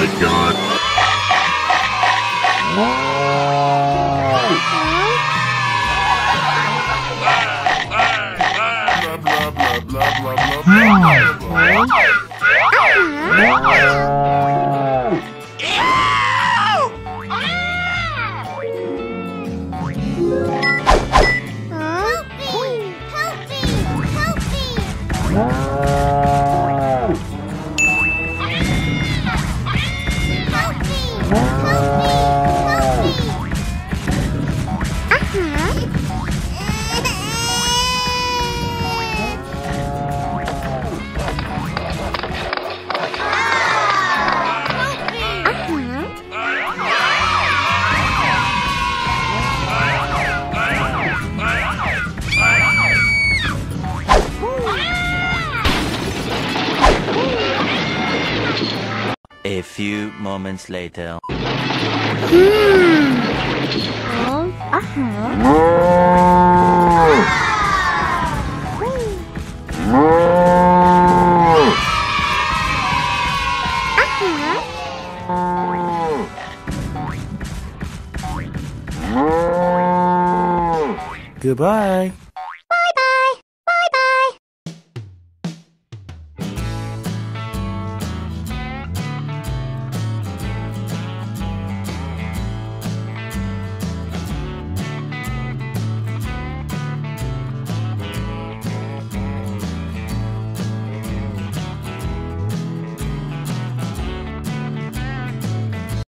my god. Help me! Help me! Help me! Few moments later. Hmm. Oh, uh-huh. Goodbye.